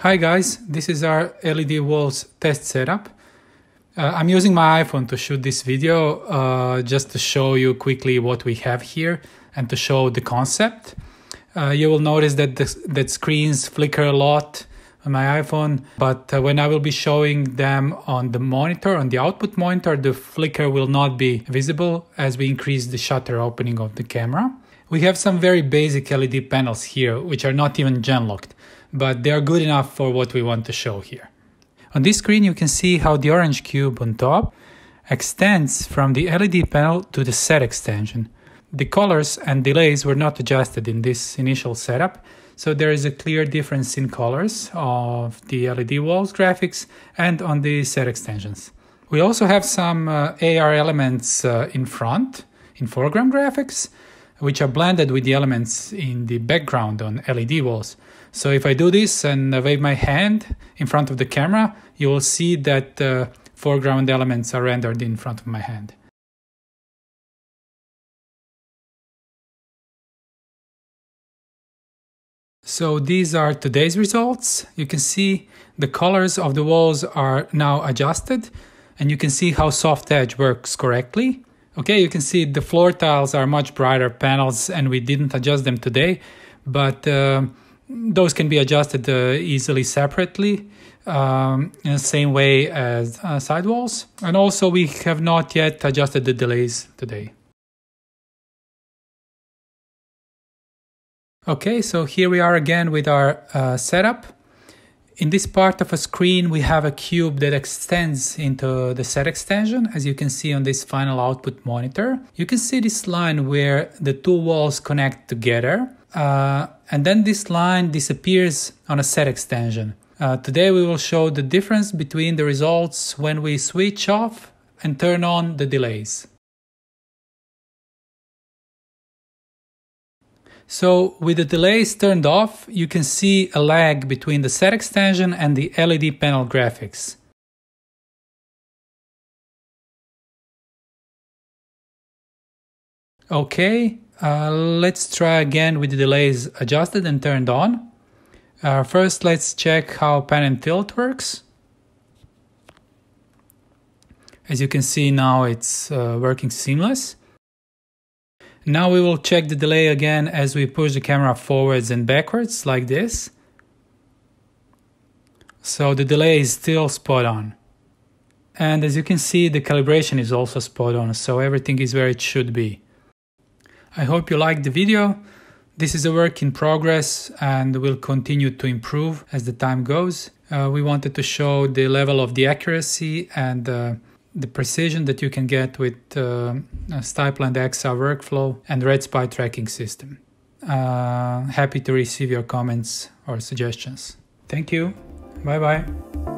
Hi guys, this is our LED walls test setup. Uh, I'm using my iPhone to shoot this video uh, just to show you quickly what we have here and to show the concept. Uh, you will notice that the, that screens flicker a lot on my iPhone, but uh, when I will be showing them on the monitor, on the output monitor, the flicker will not be visible as we increase the shutter opening of the camera. We have some very basic LED panels here, which are not even gen locked, but they are good enough for what we want to show here. On this screen, you can see how the orange cube on top extends from the LED panel to the set extension. The colors and delays were not adjusted in this initial setup, so there is a clear difference in colors of the LED walls graphics and on the set extensions. We also have some uh, AR elements uh, in front, in foreground graphics, which are blended with the elements in the background on LED walls. So if I do this and wave my hand in front of the camera, you will see that uh, foreground elements are rendered in front of my hand. So these are today's results. You can see the colors of the walls are now adjusted and you can see how soft edge works correctly. Okay, you can see the floor tiles are much brighter panels and we didn't adjust them today, but uh, those can be adjusted uh, easily separately um, in the same way as uh, sidewalls. And also we have not yet adjusted the delays today. Okay, so here we are again with our uh, setup. In this part of a screen, we have a cube that extends into the set extension, as you can see on this final output monitor. You can see this line where the two walls connect together, uh, and then this line disappears on a set extension. Uh, today we will show the difference between the results when we switch off and turn on the delays. So with the delays turned off, you can see a lag between the set extension and the LED panel graphics. Okay, uh, let's try again with the delays adjusted and turned on. Uh, first, let's check how pan and tilt works. As you can see now, it's uh, working seamless. Now we will check the delay again as we push the camera forwards and backwards like this. So the delay is still spot on. And as you can see, the calibration is also spot on, so everything is where it should be. I hope you liked the video. This is a work in progress and will continue to improve as the time goes. Uh, we wanted to show the level of the accuracy and uh, the precision that you can get with uh, StypeLand XR workflow and RedSpy tracking system. Uh, happy to receive your comments or suggestions. Thank you. Bye bye.